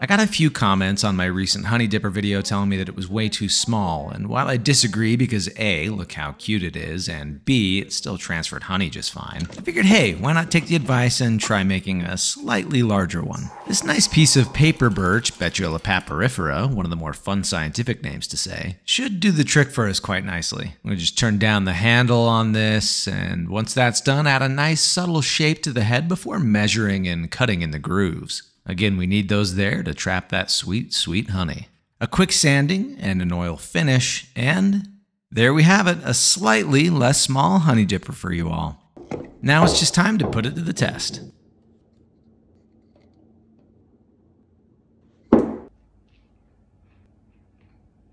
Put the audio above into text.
I got a few comments on my recent honey dipper video telling me that it was way too small, and while I disagree because A, look how cute it is, and B, it still transferred honey just fine, I figured hey, why not take the advice and try making a slightly larger one. This nice piece of paper birch, Betula papyrifera, one of the more fun scientific names to say, should do the trick for us quite nicely. We just turn down the handle on this, and once that's done, add a nice subtle shape to the head before measuring and cutting in the grooves. Again, we need those there to trap that sweet, sweet honey. A quick sanding and an oil finish, and there we have it, a slightly less small honey dipper for you all. Now it's just time to put it to the test.